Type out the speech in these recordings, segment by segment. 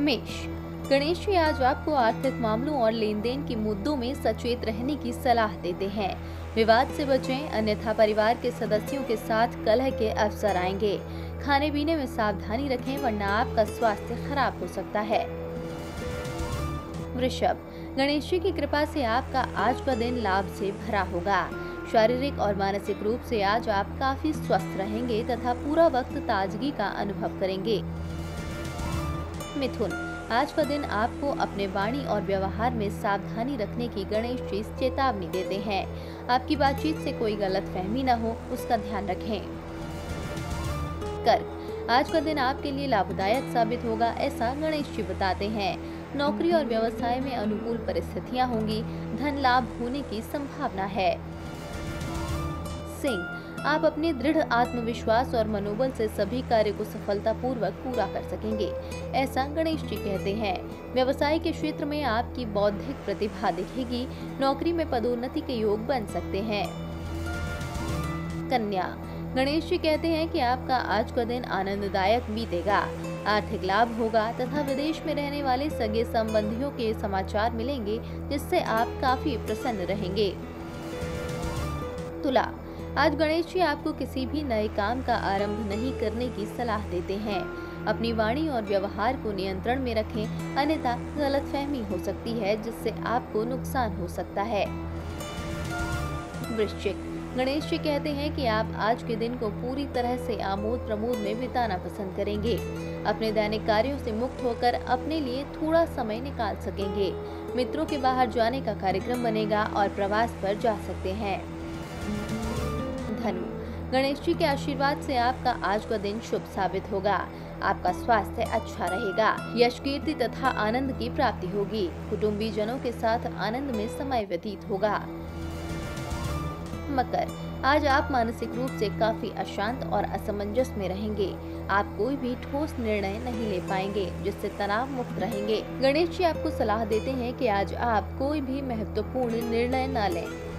मेष गणेश जी आज आपको आर्थिक मामलों और लेन देन के मुद्दों में सचेत रहने की सलाह देते हैं। विवाद से बचें, अन्यथा परिवार के सदस्यों के साथ कलह के अवसर आएँगे। खाने पीने में सावधानी रखें, वरना आपका स्वास्थ्य खराब हो सकता है। वृषभ, गणेश जी की कृपा से आपका आज का दिन लाभ से भरा होगा। शारीरिक और मानसिक रूप से आज आप काफ़ी स्वस्थ रहेंगे तथा पूरा वक्त ताजगी का अनुभव करेंगे। मिथुन। आज का दिन आपको अपने वाणी और व्यवहार में सावधानी रखने की गणेश जी चेतावनी देते हैं। आपकी बातचीत से कोई गलत फहमी न हो, उसका ध्यान रखें। कर्क। आज का दिन आपके लिए लाभदायक साबित होगा, ऐसा गणेश जी बताते हैं। नौकरी और व्यवसाय में अनुकूल परिस्थितियाँ होंगी, धन लाभ होने की संभावना है। सिंह। आप अपने दृढ़ आत्मविश्वास और मनोबल से सभी कार्य को सफलतापूर्वक पूरा कर सकेंगे, ऐसा गणेश जी कहते हैं। व्यवसाय के क्षेत्र में आपकी बौद्धिक प्रतिभा दिखेगी, नौकरी में पदोन्नति के योग बन सकते हैं। कन्या, गणेश जी कहते हैं कि आपका आज का दिन आनंददायक बीतेगा। आर्थिक लाभ होगा तथा विदेश में रहने वाले सगे संबंधियों के समाचार मिलेंगे, जिससे आप काफ़ी प्रसन्न रहेंगे। तुला आज गणेश जी आपको किसी भी नए काम का आरंभ नहीं करने की सलाह देते हैं। अपनी वाणी और व्यवहार को नियंत्रण में रखें, अन्यथा गलतफहमी हो सकती है, जिससे आपको नुकसान हो सकता है। वृश्चिक, गणेश जी कहते हैं कि आप आज के दिन को पूरी तरह से आमोद प्रमोद में बिताना पसंद करेंगे। अपने दैनिक कार्यों से मुक्त होकर अपने लिए थोड़ा समय निकाल सकेंगे। मित्रों के बाहर जाने का कार्यक्रम बनेगा और प्रवास पर जा सकते हैं। धनु गणेश जी के आशीर्वाद से आपका आज का दिन शुभ साबित होगा। आपका स्वास्थ्य अच्छा रहेगा। यश कीर्ति तथा आनंद की प्राप्ति होगी। कुटुम्बी जनों के साथ आनंद में समय व्यतीत होगा। मकर, आज आप मानसिक रूप से काफ़ी अशांत और असमंजस में रहेंगे। आप कोई भी ठोस निर्णय नहीं ले पाएँगे, जिससे तनाव मुक्त रहेंगे। गणेश जी आपको सलाह देते हैं कि आज आप कोई भी महत्वपूर्ण निर्णय न लें।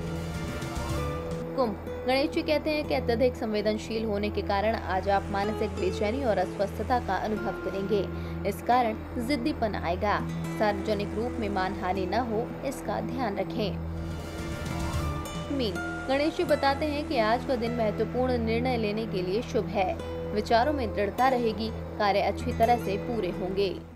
कुंभ। गणेश जी कहते हैं कि अत्यधिक संवेदनशील होने के कारण आज आप मानसिक बेचैनी और अस्वस्थता का अनुभव करेंगे। इस कारण जिद्दीपन आएगा। सार्वजनिक रूप में मानहानि न हो, इसका ध्यान रखें। मीन। गणेश जी बताते हैं कि आज का दिन महत्वपूर्ण निर्णय लेने के लिए शुभ है। विचारों में दृढ़ता रहेगी, कार्य अच्छी तरह से पूरे होंगे।